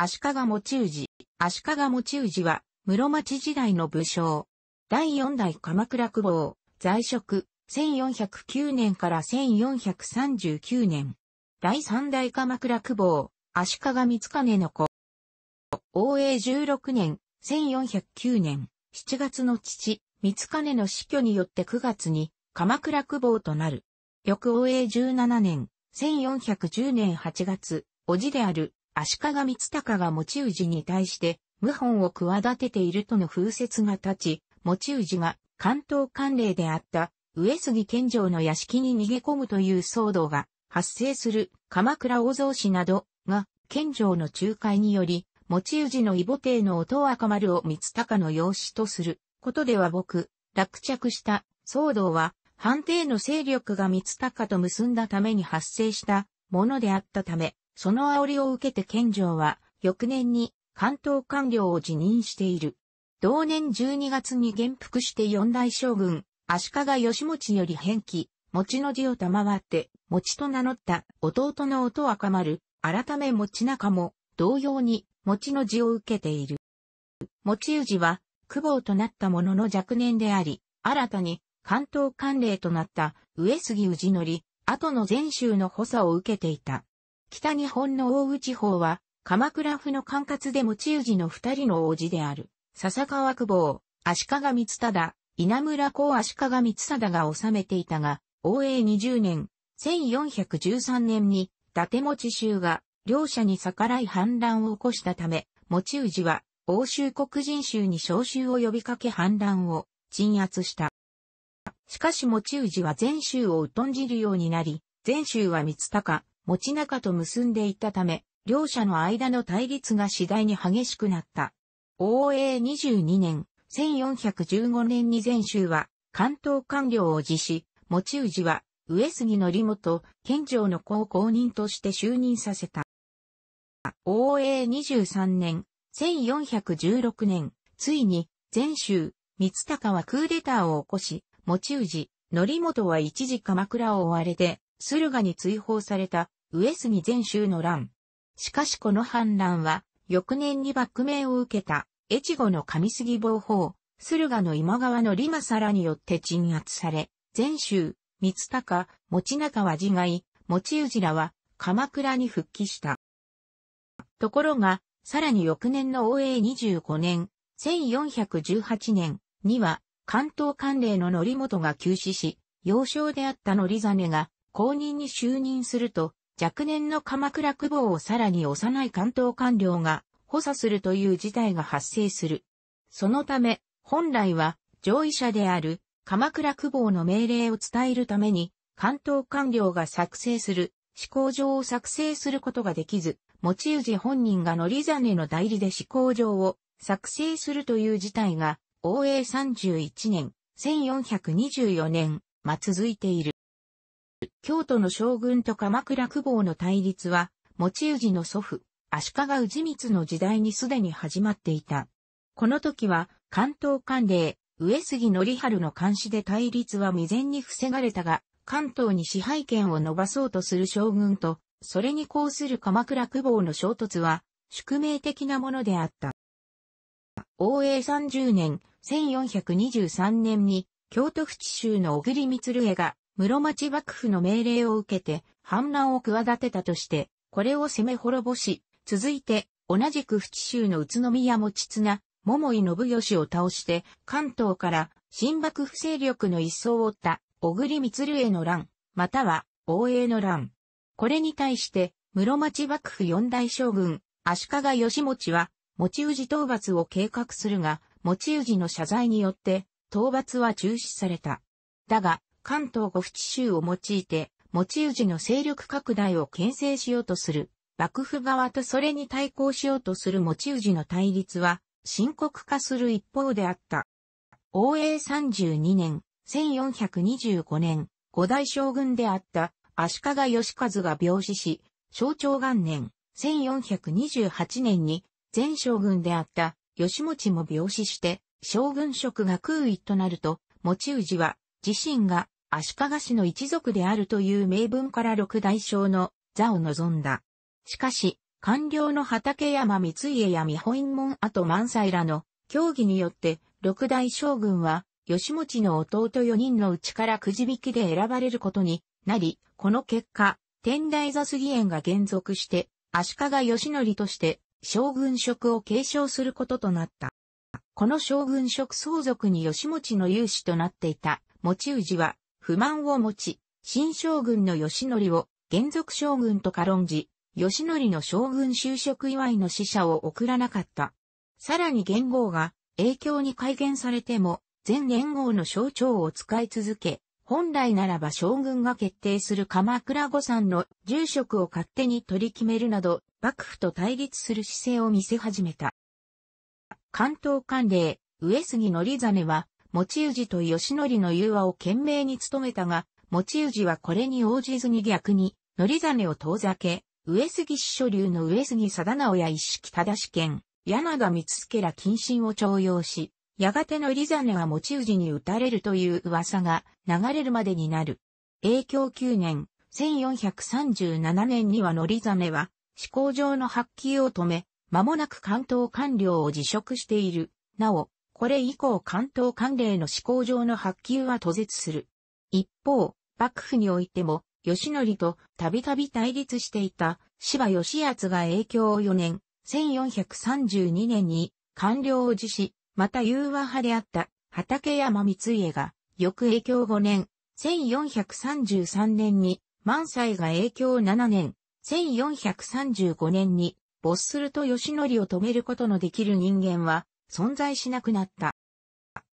足利持氏。足利持氏は、室町時代の武将。第四代鎌倉久保、在職、1409年から1439年。第三代鎌倉久保、足利光金の子。応永16年、1409年、7月の父、三金の死去によって9月に、鎌倉久保となる。翌応永17年、1410年8月、叔父である足利光隆が持ち氏に対して、謀反を企てているとの風説が立ち、持ち氏が関東官令であった上杉健城の屋敷に逃げ込むという騒動が発生する鎌倉大蔵氏などが健城の仲介により、持ち氏の異母帝の音赤丸を光隆の養子とすることでは僕、落着した騒動は判定の勢力が三鷹と結んだために発生したものであったため、その煽りを受けて健城は、翌年に関東官僚を辞任している。同年12月に元服して四代将軍、足利義持より返記、持の字を賜って、持と名乗った弟の音赤丸、改め持ち中も、同様に持の字を受けている。持氏は、久保となったものの若年であり、新たに関東官令となった上杉氏則、後の全州の補佐を受けていた。北日本の大内地方は、鎌倉府の管轄で持ち氏の二人の王子である、笹川久保、足利光忠、稲村公足利光忠が治めていたが、応永20年、1413年に、伊達持衆が、両者に逆らい反乱を起こしたため、持ち氏は、欧州黒人衆に召集を呼びかけ反乱を鎮圧した。しかし持ち氏は全州を疎んじるようになり、全州は三鷹、持中と結んでいったため、両者の間の対立が次第に激しくなった。応永22年、1415年に全州は関東官僚を辞し、持氏は上杉の本、県城の公公認として就任させた。応永23年、1416年、ついに、全州、三鷹はクーデターを起こし、持氏、則本は一時鎌倉を追われて、駿河に追放された上杉全州の乱。しかしこの反乱は、翌年に幕命を受けた、越後の上杉暴法、駿河の今川のリマサラによって鎮圧され、全州、三鷹、持中は自害、持氏らは鎌倉に復帰した。ところが、さらに翌年の応永25年、1418年には、関東関連の則本が急死し、幼少であった則実が公認に就任すると、若年の鎌倉久保をさらに幼い関東官僚が補佐するという事態が発生する。そのため、本来は上位者である鎌倉久保の命令を伝えるために、関東官僚が作成する思考状を作成することができず、持ち氏本人が則実の代理で思考状を作成するという事態が応永31年、1424年、ま続いている。京都の将軍と鎌倉久保の対立は、持氏の祖父、足利氏光の時代にすでに始まっていた。この時は、関東官令、上杉則春の監視で対立は未然に防がれたが、関東に支配権を伸ばそうとする将軍と、それに抗する鎌倉久保の衝突は、宿命的なものであった。応永30年、1423年に、京都府知州の小栗光恵が、室町幕府の命令を受けて、反乱を企てたとして、これを攻め滅ぼし、続いて、同じく府知州の宇都宮持綱、桃井信義を倒して、関東から新幕府勢力の一層を追った、小栗光恵の乱、または、応永の乱。これに対して、室町幕府四大将軍、足利義持は、持氏討伐を計画するが、持氏の謝罪によって、討伐は中止された。だが、関東五府地州を用いて、持ち氏の勢力拡大を牽制しようとする、幕府側とそれに対抗しようとする持ち氏の対立は、深刻化する一方であった。応永32年、1425年、五代将軍であった足利義和が病死し、象徴元年、1428年に前将軍であった吉持も病死して、将軍職が空位となると、持氏は自身が足利氏の一族であるという名分から六大将の座を望んだ。しかし、官僚の畠山光家や美保院門後万歳らの協議によって六代将軍は吉持の弟4人のうちからくじ引きで選ばれることになり、この結果、天台座杉園が現続して、足利義則として将軍職を継承することとなった。この将軍職相続に吉持の有志となっていた持氏は不満を持ち、新将軍の義則を現属将軍と軽んじ、義則の将軍就職祝いの使者を送らなかった。さらに元号が影響に改元されても、前元号の象徴を使い続け、本来ならば将軍が決定する鎌倉御三の住職を勝手に取り決めるなど、幕府と対立する姿勢を見せ始めた。関東官令、上杉則実は、持氏と義則の融和を懸命に努めたが、持氏はこれに応じずに逆に、則実を遠ざけ、上杉氏所流の上杉貞直や一式正し剣、柳田光助ら謹慎を重用し、やがてのリザネは持ち氏に撃たれるという噂が流れるまでになる。永享9年、1437年にはのりざねは、思考上の発揮を止め、間もなく関東官僚を辞職している。なお、これ以降関東官令の思考上の発揮は途絶する。一方、幕府においても、吉則とたびたび対立していた芝義康が影響を4年、1432年に官僚を辞し、また融和派であった畠山光家が、翌影響5年、1433年に万歳が影響7年、1435年に没すると吉則を止めることのできる人間は存在しなくなった。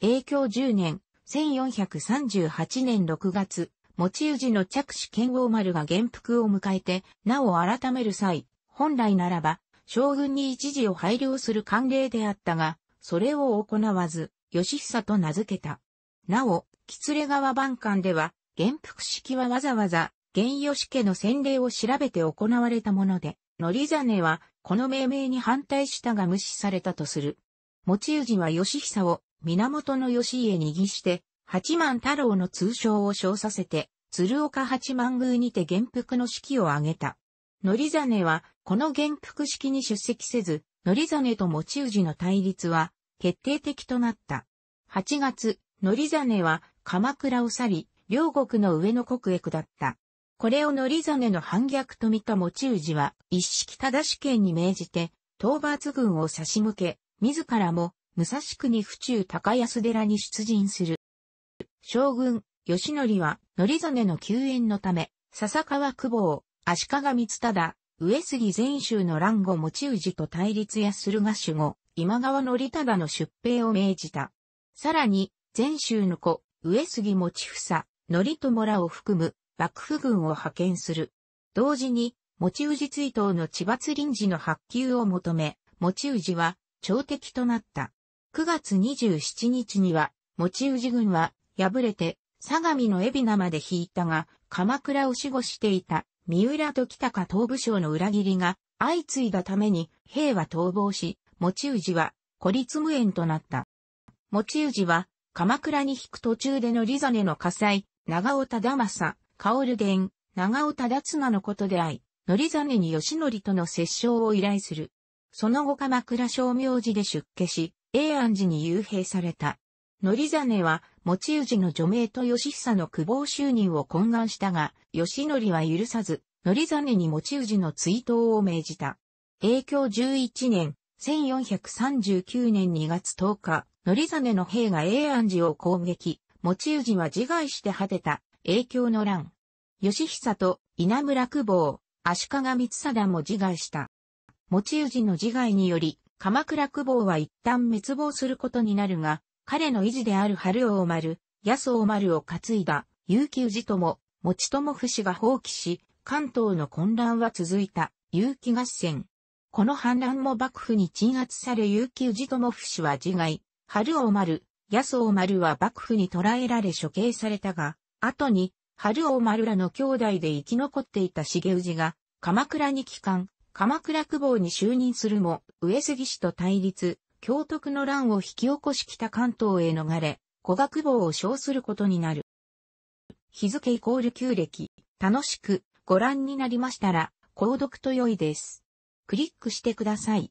影響10年、1438年6月、持ち氏の着手剣王丸が元服を迎えて、なお改める際、本来ならば、将軍に一時を配慮する慣例であったが、それを行わず、義久と名付けた。なお、吉川番館では、元服式はわざわざ、元義家の洗礼を調べて行われたもので、則実は、この命名に反対したが無視されたとする。持氏は義久を、源義家に義して、八幡太郎の通称を称させて、鶴岡八幡宮にて元服の式を挙げた。則実は、この元服式に出席せず、則実と持氏の対立は、決定的となった。8月、則実は、鎌倉を去り、両国の上の国へ下った。これを則実の反逆と見た持氏は、一式正し権に命じて、討伐軍を差し向け、自らも、武蔵国府中高安寺に出陣する。将軍、吉則は、則実の救援のため、笹川久保、足利光忠、上杉全州の乱後持氏と対立やするが守護、今川則忠の出兵を命じた。さらに、全州の子、上杉持房、則友らを含む幕府軍を派遣する。同時に、持氏追悼の千罰臨時の発給を求め、持氏は朝敵となった。9月27日には、持氏軍は敗れて相模の海老名まで引いたが、鎌倉を守護していた三浦と北か東部省の裏切りが相次いだために兵は逃亡し、持氏は孤立無縁となった。持氏は鎌倉に引く途中でのリザネの火災、長尾忠政、薫伝、長尾忠綱のことであい、乗り実に吉則との折衝を依頼する。その後鎌倉正明寺で出家し、永安寺に幽閉された。乗り実は、持ち氏の除名と義久の久保就任を懇願したが、義則は許さず、乗り実に持ち氏の追悼を命じた。永享11年、1439年2月10日、乗り実の兵が永安寺を攻撃、持ち氏は自害して果てた、永享の乱。義久と稲村久保、足利光貞も自害した。持ち氏の自害により、鎌倉久保は一旦滅亡することになるが、彼の維持である春王丸、安王丸を担いだ、結城氏とも、持ち友不死が放棄し、関東の混乱は続いた、結城合戦。この反乱も幕府に鎮圧され結城氏友不死は自害、春王丸、安王丸は幕府に捕らえられ処刑されたが、後に、春王丸らの兄弟で生き残っていた重氏が、鎌倉に帰還、鎌倉久保に就任するも、上杉氏と対立、京徳の乱を引き起こし北関東へ逃れ、古学坊を称することになる。日付イコール旧暦、楽しくご覧になりましたら、購読と良いです。クリックしてください。